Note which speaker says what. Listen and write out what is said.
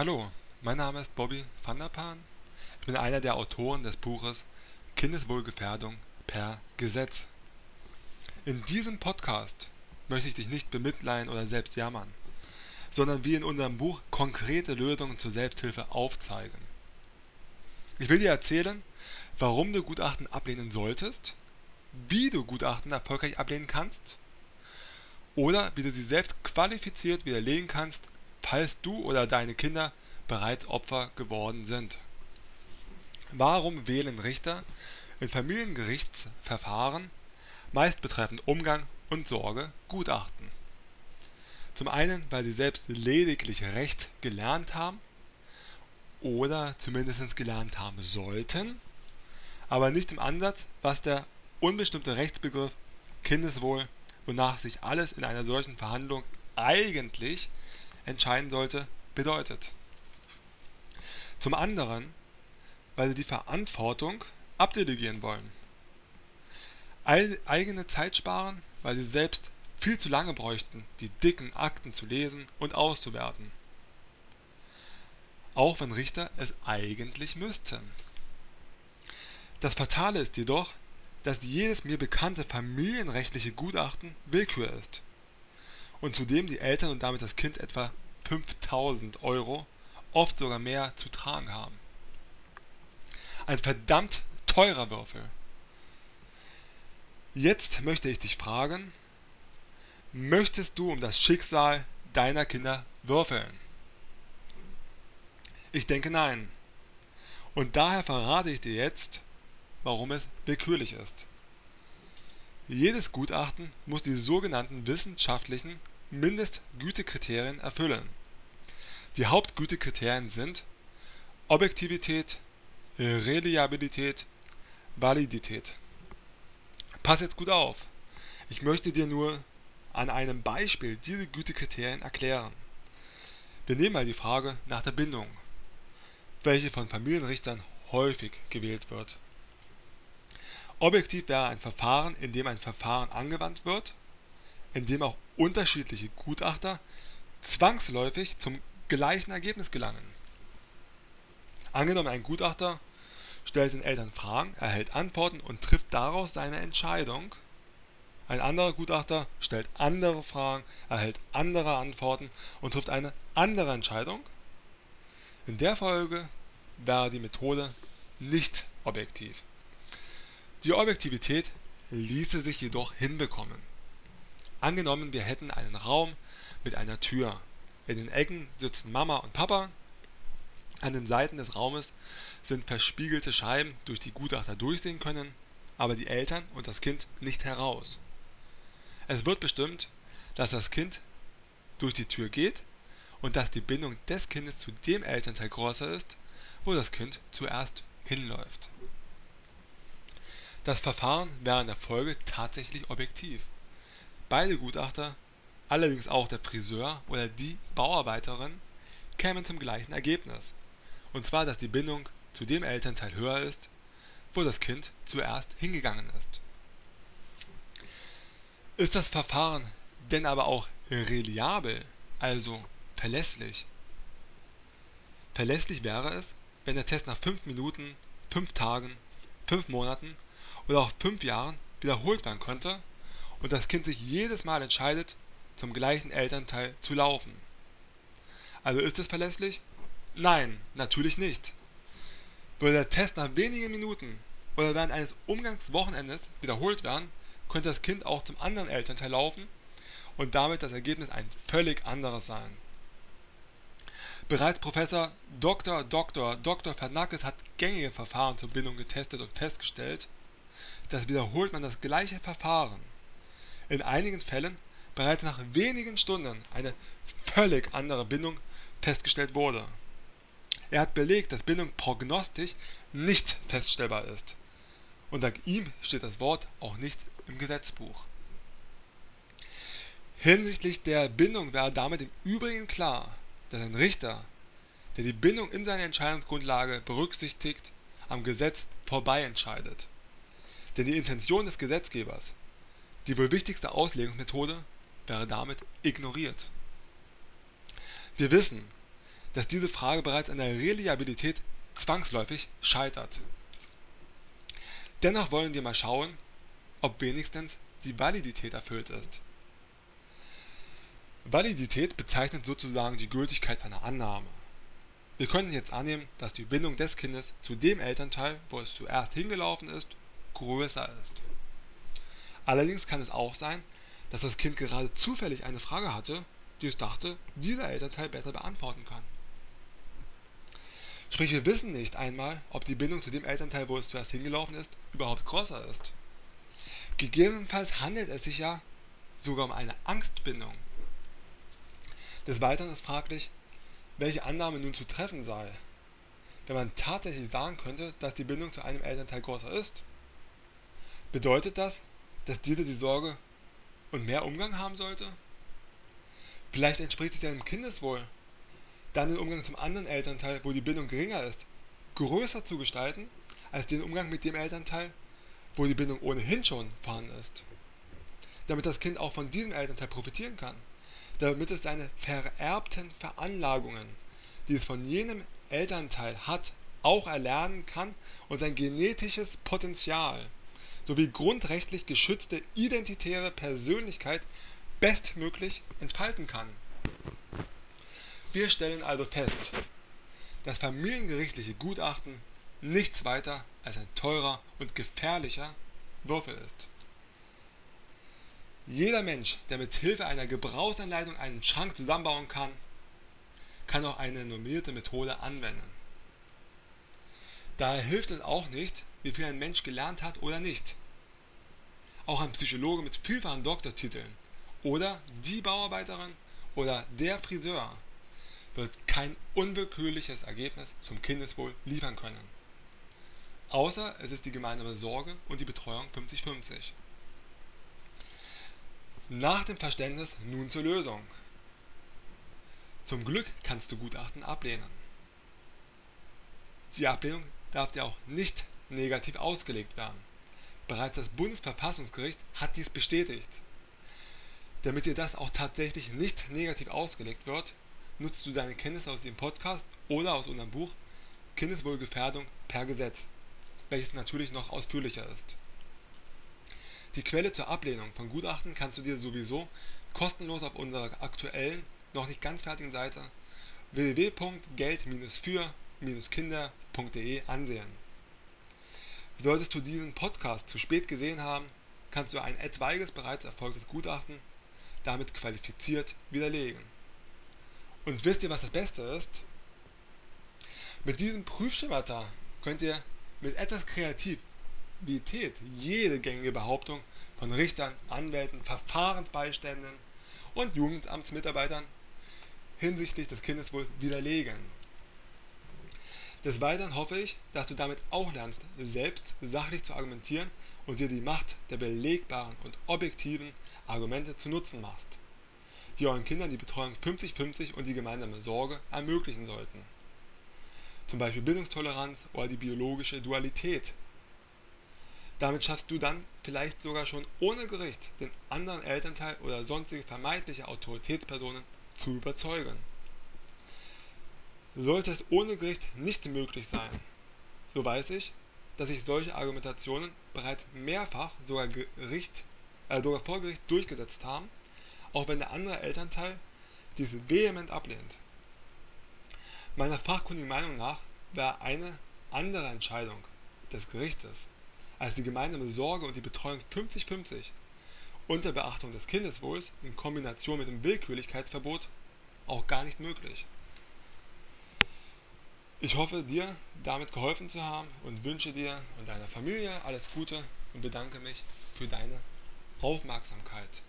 Speaker 1: Hallo, mein Name ist Bobby van der Paan. Ich bin einer der Autoren des Buches Kindeswohlgefährdung per Gesetz. In diesem Podcast möchte ich dich nicht bemitleiden oder selbst jammern, sondern wie in unserem Buch konkrete Lösungen zur Selbsthilfe aufzeigen. Ich will dir erzählen, warum du Gutachten ablehnen solltest, wie du Gutachten erfolgreich ablehnen kannst oder wie du sie selbst qualifiziert widerlegen kannst, falls du oder deine Kinder bereits Opfer geworden sind. Warum wählen Richter in Familiengerichtsverfahren meist betreffend Umgang und Sorge Gutachten? Zum einen, weil sie selbst lediglich Recht gelernt haben oder zumindest gelernt haben sollten, aber nicht im Ansatz, was der unbestimmte Rechtsbegriff Kindeswohl, wonach sich alles in einer solchen Verhandlung eigentlich entscheiden sollte, bedeutet. Zum anderen, weil sie die Verantwortung abdelegieren wollen. Eigene Zeit sparen, weil sie selbst viel zu lange bräuchten, die dicken Akten zu lesen und auszuwerten. Auch wenn Richter es eigentlich müssten. Das Fatale ist jedoch, dass jedes mir bekannte familienrechtliche Gutachten Willkür ist und zudem die Eltern und damit das Kind etwa 5000 Euro, oft sogar mehr, zu tragen haben. Ein verdammt teurer Würfel. Jetzt möchte ich dich fragen, möchtest du um das Schicksal deiner Kinder würfeln? Ich denke nein. Und daher verrate ich dir jetzt, warum es willkürlich ist. Jedes Gutachten muss die sogenannten wissenschaftlichen Mindestgütekriterien erfüllen. Die Hauptgütekriterien sind Objektivität, Reliabilität, Validität. Pass jetzt gut auf. Ich möchte dir nur an einem Beispiel diese Gütekriterien erklären. Wir nehmen mal die Frage nach der Bindung, welche von Familienrichtern häufig gewählt wird. Objektiv wäre ein Verfahren, in dem ein Verfahren angewandt wird, in dem auch unterschiedliche Gutachter zwangsläufig zum gleichen Ergebnis gelangen. Angenommen, ein Gutachter stellt den Eltern Fragen, erhält Antworten und trifft daraus seine Entscheidung. Ein anderer Gutachter stellt andere Fragen, erhält andere Antworten und trifft eine andere Entscheidung. In der Folge wäre die Methode nicht objektiv. Die Objektivität ließe sich jedoch hinbekommen. Angenommen, wir hätten einen Raum mit einer Tür. In den Ecken sitzen Mama und Papa. An den Seiten des Raumes sind verspiegelte Scheiben, durch die Gutachter durchsehen können, aber die Eltern und das Kind nicht heraus. Es wird bestimmt, dass das Kind durch die Tür geht und dass die Bindung des Kindes zu dem Elternteil größer ist, wo das Kind zuerst hinläuft. Das Verfahren wäre in der Folge tatsächlich objektiv. Beide Gutachter, allerdings auch der Friseur oder die Bauarbeiterin, kämen zum gleichen Ergebnis, und zwar dass die Bindung zu dem Elternteil höher ist, wo das Kind zuerst hingegangen ist. Ist das Verfahren denn aber auch reliabel, also verlässlich? Verlässlich wäre es, wenn der Test nach 5 Minuten, 5 Tagen, 5 Monaten oder auch fünf Jahren wiederholt werden könnte und das Kind sich jedes Mal entscheidet, zum gleichen Elternteil zu laufen. Also ist es verlässlich? Nein, natürlich nicht. Würde der Test nach wenigen Minuten oder während eines Umgangswochenendes wiederholt werden, könnte das Kind auch zum anderen Elternteil laufen und damit das Ergebnis ein völlig anderes sein. Bereits Professor Dr. Dr. Dr. Fernakis hat gängige Verfahren zur Bindung getestet und festgestellt, dass wiederholt man das gleiche Verfahren. In einigen Fällen bereits nach wenigen Stunden eine völlig andere Bindung festgestellt wurde. Er hat belegt, dass Bindung prognostisch nicht feststellbar ist. Und dank ihm steht das Wort auch nicht im Gesetzbuch. Hinsichtlich der Bindung wäre damit im Übrigen klar, dass ein Richter, der die Bindung in seiner Entscheidungsgrundlage berücksichtigt, am Gesetz vorbei entscheidet. Denn die Intention des Gesetzgebers, die wohl wichtigste Auslegungsmethode, wäre damit ignoriert. Wir wissen, dass diese Frage bereits an der Reliabilität zwangsläufig scheitert. Dennoch wollen wir mal schauen, ob wenigstens die Validität erfüllt ist. Validität bezeichnet sozusagen die Gültigkeit einer Annahme. Wir könnten jetzt annehmen, dass die Bindung des Kindes zu dem Elternteil, wo es zuerst hingelaufen ist, größer ist. Allerdings kann es auch sein, dass das Kind gerade zufällig eine Frage hatte, die es dachte, dieser Elternteil besser beantworten kann. Sprich, wir wissen nicht einmal, ob die Bindung zu dem Elternteil, wo es zuerst hingelaufen ist, überhaupt größer ist. Gegebenenfalls handelt es sich ja sogar um eine Angstbindung. Des Weiteren ist fraglich, welche Annahme nun zu treffen sei. Wenn man tatsächlich sagen könnte, dass die Bindung zu einem Elternteil größer ist, bedeutet das, dass dieser die Sorge und mehr Umgang haben sollte? Vielleicht entspricht es ja Kindeswohl, dann den Umgang zum anderen Elternteil, wo die Bindung geringer ist, größer zu gestalten, als den Umgang mit dem Elternteil, wo die Bindung ohnehin schon vorhanden ist. Damit das Kind auch von diesem Elternteil profitieren kann damit es seine vererbten Veranlagungen, die es von jenem Elternteil hat, auch erlernen kann und sein genetisches Potenzial sowie grundrechtlich geschützte identitäre Persönlichkeit bestmöglich entfalten kann. Wir stellen also fest, das familiengerichtliche Gutachten nichts weiter als ein teurer und gefährlicher Würfel ist. Jeder Mensch, der mit Hilfe einer Gebrauchsanleitung einen Schrank zusammenbauen kann, kann auch eine normierte Methode anwenden. Daher hilft es auch nicht, wie viel ein Mensch gelernt hat oder nicht. Auch ein Psychologe mit vielfachen Doktortiteln oder die Bauarbeiterin oder der Friseur wird kein unwillkürliches Ergebnis zum Kindeswohl liefern können. Außer es ist die gemeinsame Sorge und die Betreuung 50-50. Nach dem Verständnis nun zur Lösung. Zum Glück kannst du Gutachten ablehnen. Die Ablehnung darf dir auch nicht negativ ausgelegt werden. Bereits das Bundesverfassungsgericht hat dies bestätigt. Damit dir das auch tatsächlich nicht negativ ausgelegt wird, nutzt du deine Kenntnisse aus dem Podcast oder aus unserem Buch Kindeswohlgefährdung per Gesetz, welches natürlich noch ausführlicher ist. Die Quelle zur Ablehnung von Gutachten kannst du dir sowieso kostenlos auf unserer aktuellen, noch nicht ganz fertigen Seite www.geld-für-kinder.de ansehen. Solltest du diesen Podcast zu spät gesehen haben, kannst du ein etwaiges bereits erfolgtes Gutachten damit qualifiziert widerlegen. Und wisst ihr, was das Beste ist? Mit diesem Prüfschemata könnt ihr mit etwas kreativ Objektivität jede gängige Behauptung von Richtern, Anwälten, Verfahrensbeiständen und Jugendamtsmitarbeitern hinsichtlich des Kindeswohls widerlegen. Des Weiteren hoffe ich, dass du damit auch lernst, selbst sachlich zu argumentieren und dir die Macht der belegbaren und objektiven Argumente zu Nutzen machst, die euren Kindern die Betreuung 50-50 und die gemeinsame Sorge ermöglichen sollten. Zum Beispiel Bildungstoleranz oder die biologische Dualität damit schaffst du dann vielleicht sogar schon ohne Gericht den anderen Elternteil oder sonstige vermeintliche Autoritätspersonen zu überzeugen. Sollte es ohne Gericht nicht möglich sein, so weiß ich, dass sich solche Argumentationen bereits mehrfach sogar, Gericht, äh, sogar vor Gericht durchgesetzt haben, auch wenn der andere Elternteil dies vehement ablehnt. Meiner fachkundigen Meinung nach wäre eine andere Entscheidung des Gerichtes als die gemeinsame Sorge und die Betreuung 50-50 unter Beachtung des Kindeswohls in Kombination mit dem Willkürlichkeitsverbot auch gar nicht möglich. Ich hoffe, dir damit geholfen zu haben und wünsche dir und deiner Familie alles Gute und bedanke mich für deine Aufmerksamkeit.